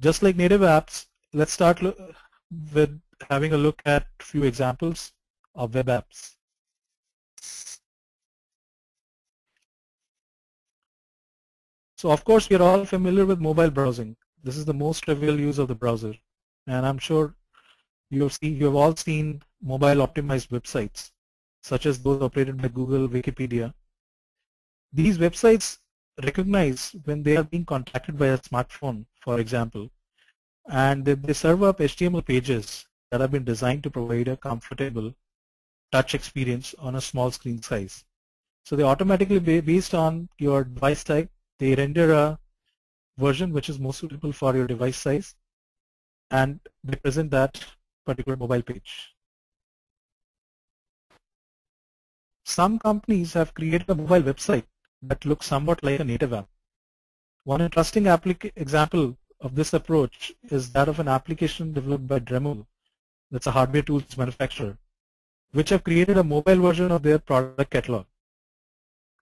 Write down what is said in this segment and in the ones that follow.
Just like native apps, let's start with having a look at a few examples of web apps. So of course, we are all familiar with mobile browsing. This is the most trivial use of the browser. And I'm sure you have, seen, you have all seen mobile optimized websites, such as those operated by Google, Wikipedia. These websites recognize when they are being contacted by a smartphone, for example, and they serve up HTML pages that have been designed to provide a comfortable touch experience on a small screen size. So they automatically, based on your device type, they render a version which is most suitable for your device size and they present that particular mobile page. Some companies have created a mobile website that looks somewhat like a native app. One interesting example of this approach is that of an application developed by Dremel, that's a hardware tools manufacturer, which have created a mobile version of their product catalog.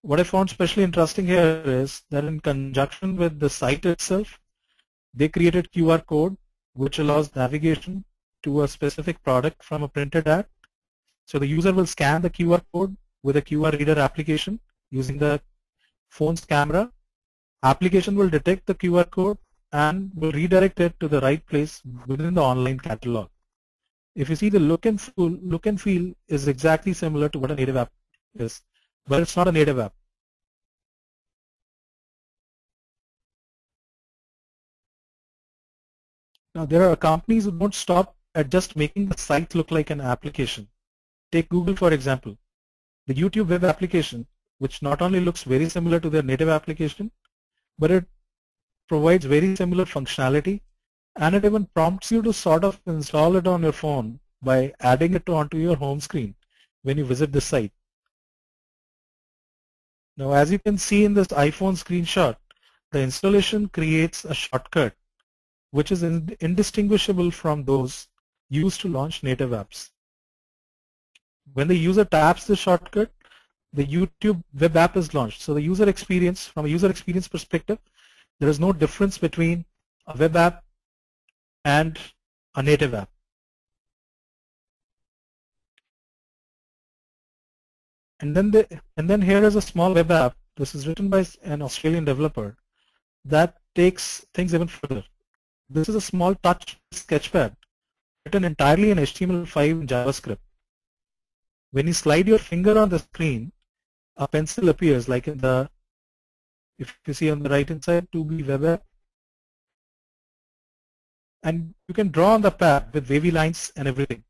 What I found especially interesting here is that in conjunction with the site itself, they created QR code which allows navigation to a specific product from a printed ad. So the user will scan the QR code with a QR reader application using the phone's camera. Application will detect the QR code and will redirect it to the right place within the online catalog. If you see the look and feel, look and feel is exactly similar to what a native app is, but it's not a native app. Now there are companies who don't stop at just making the site look like an application. Take Google for example. The YouTube web application, which not only looks very similar to their native application, but it provides very similar functionality and it even prompts you to sort of install it on your phone by adding it onto your home screen when you visit the site. Now as you can see in this iPhone screenshot, the installation creates a shortcut which is indistinguishable from those used to launch native apps. When the user taps the shortcut, the YouTube web app is launched. So the user experience, from a user experience perspective, there is no difference between a web app and a native app. And then the, and then here is a small web app. This is written by an Australian developer that takes things even further. This is a small touch sketchpad written entirely in HTML5 and JavaScript. When you slide your finger on the screen, a pencil appears like in the if you see on the right hand side 2B web app and you can draw on the pad with wavy lines and everything.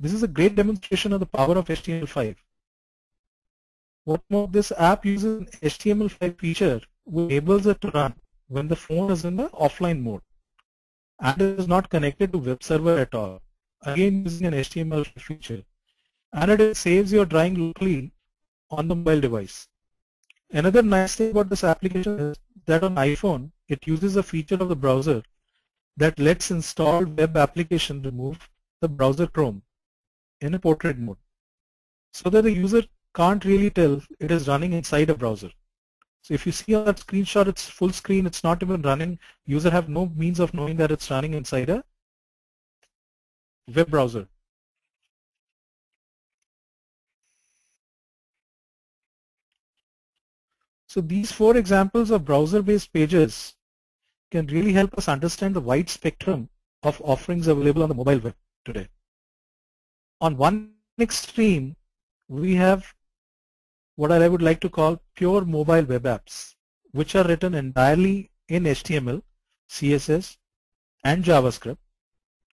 This is a great demonstration of the power of HTML5. What more, this app uses an HTML5 feature which enables it to run when the phone is in the offline mode and is not connected to web server at all. Again using an HTML feature. And it saves your drawing locally on the mobile device. Another nice thing about this application is that on iPhone, it uses a feature of the browser that lets installed web application remove the browser Chrome in a portrait mode so that the user can't really tell it is running inside a browser. So if you see on that screenshot, it's full screen, it's not even running. User have no means of knowing that it's running inside a web browser. So these four examples of browser-based pages can really help us understand the wide spectrum of offerings available on the mobile web today. On one extreme, we have what I would like to call pure mobile web apps, which are written entirely in HTML, CSS, and JavaScript.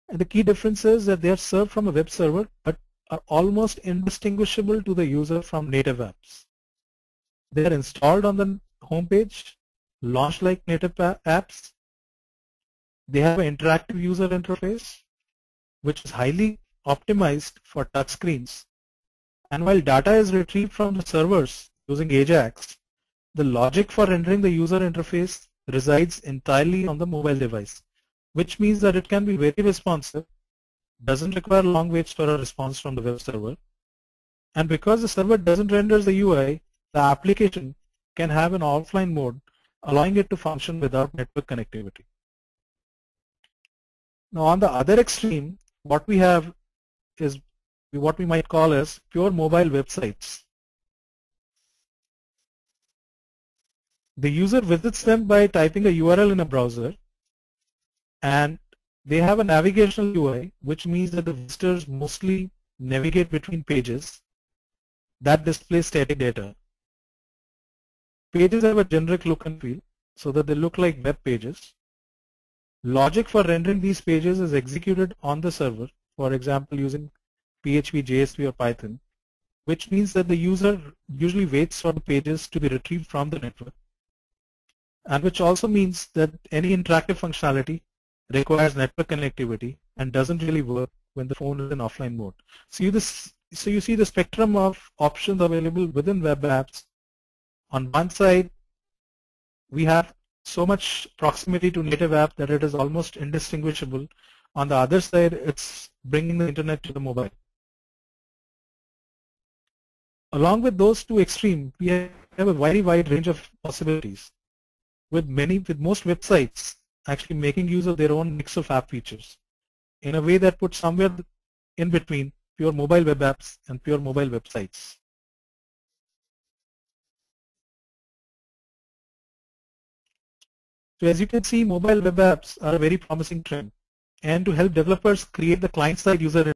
And the key difference is that they are served from a web server, but are almost indistinguishable to the user from native apps. They are installed on the home page, launched like native apps. They have an interactive user interface, which is highly optimized for touch screens. And while data is retrieved from the servers using AJAX, the logic for rendering the user interface resides entirely on the mobile device, which means that it can be very responsive, doesn't require long waits for a response from the web server, and because the server doesn't render the UI, the application can have an offline mode allowing it to function without network connectivity. Now on the other extreme, what we have is what we might call as pure mobile websites. The user visits them by typing a URL in a browser and they have a navigational UI which means that the visitors mostly navigate between pages that display static data. Pages have a generic look and feel so that they look like web pages. Logic for rendering these pages is executed on the server, for example using PHP, JSP or Python, which means that the user usually waits for the pages to be retrieved from the network and which also means that any interactive functionality requires network connectivity and doesn't really work when the phone is in offline mode. So you, this, so you see the spectrum of options available within web apps. On one side, we have so much proximity to native app that it is almost indistinguishable. On the other side, it's bringing the internet to the mobile. Along with those two extremes, we have a very wide range of possibilities. With many, with most websites actually making use of their own mix of app features in a way that puts somewhere in between pure mobile web apps and pure mobile websites. So as you can see, mobile web apps are a very promising trend. And to help developers create the client-side user